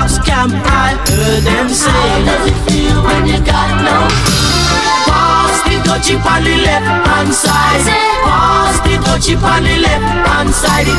box camp, I heard them say. How does it feel when you got no Pass the touchy on the left hand side. Pass the touchy on the left hand side. It